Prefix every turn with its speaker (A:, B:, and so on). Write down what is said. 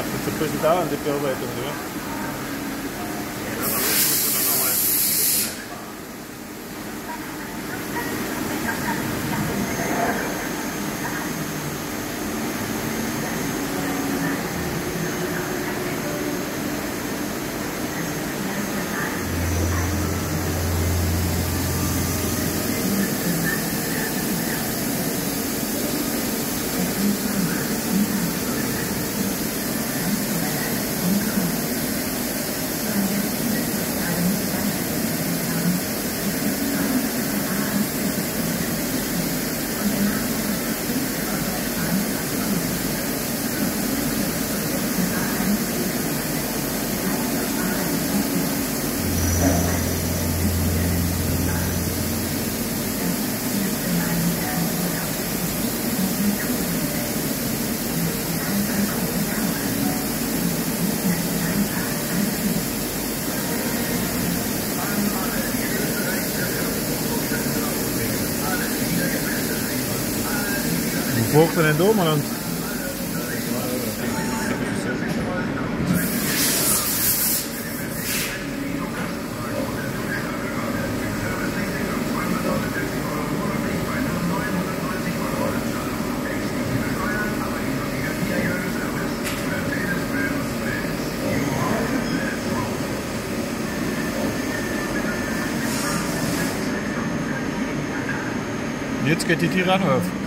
A: меня предупреждала до первого этого. Wie hoch denn da umeinander? Jetzt geht die Tür auf.